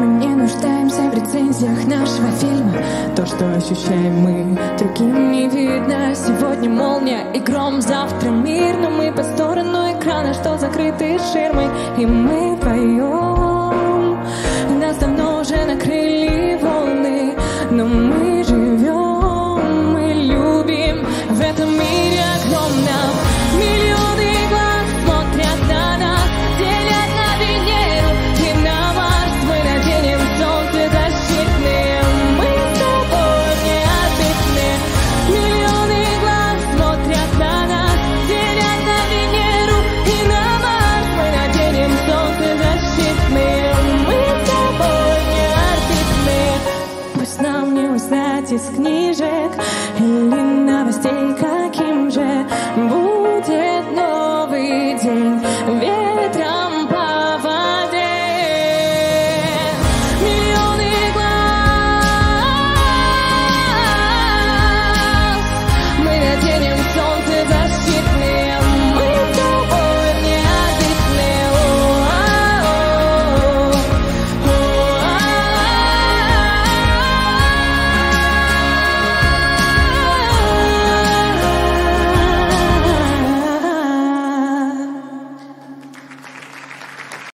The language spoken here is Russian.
нуждаемся в рецензиях нашего фильма. То, что ощущаем мы, другим не видно. Сегодня молния и гром, завтра мир Но мы по сторону экрана, что закрыты ширмой. И мы поем нам не узнать из книжек Или новостей,